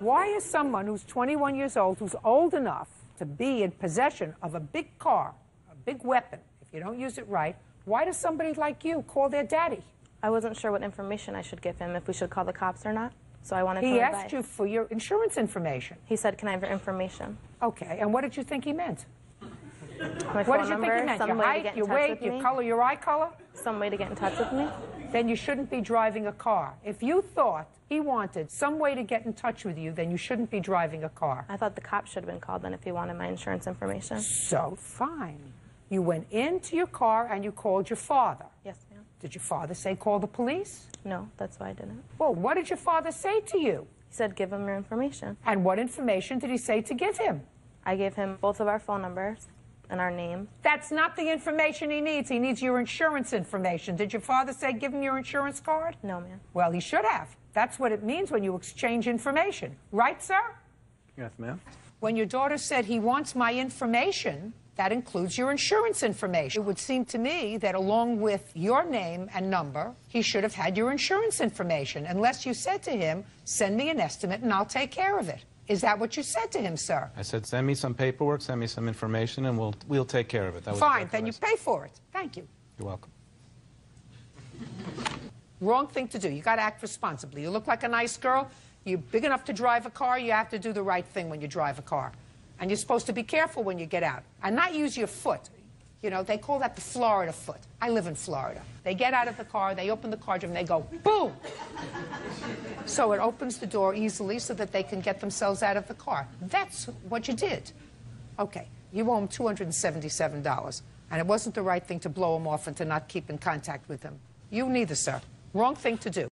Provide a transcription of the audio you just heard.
Why is someone who's 21 years old, who's old enough to be in possession of a big car, a big weapon, if you don't use it right, why does somebody like you call their daddy? I wasn't sure what information I should give him, if we should call the cops or not. So I wanted He some asked advice. you for your insurance information. He said, "Can I have your information?" Okay, and what did you think he meant? My What did you number, think he meant? some Your way to height, your weight, your color, your eye color? Some way to get in touch with me. Then you shouldn't be driving a car. If you thought he wanted some way to get in touch with you, then you shouldn't be driving a car. I thought the cops should have been called then if he wanted my insurance information. So, fine. You went into your car and you called your father. Yes, ma'am. Did your father say call the police? No, that's why I didn't. Well, what did your father say to you? He said, "Give him your information." And what information did he say to give him? I gave him both of our phone numbers and our name. That's not the information he needs. He needs your insurance information. Did your father say give him your insurance card? No, ma'am. Well, he should have. That's what it means when you exchange information. Right, sir? Yes, ma'am. When your daughter said he wants my information, that includes your insurance information. It would seem to me that along with your name and number, he should have had your insurance information, unless you said to him, send me an estimate and I'll take care of it. Is that what you said to him, sir? I said, send me some paperwork, send me some information, and we'll we'll take care of it. That was Fine, then you pay for it. Thank you. You're welcome. Wrong thing to do. You got to act responsibly. You look like a nice girl. You're big enough to drive a car. You have to do the right thing when you drive a car. And you're supposed to be careful when you get out and not use your foot. You know, they call that the Florida foot. I live in Florida. They get out of the car, they open the car door, and they go, boom! So it opens the door easily so that they can get themselves out of the car. That's what you did. Okay, you owe him $277. And it wasn't the right thing to blow him off and to not keep in contact with him. You neither, sir. Wrong thing to do.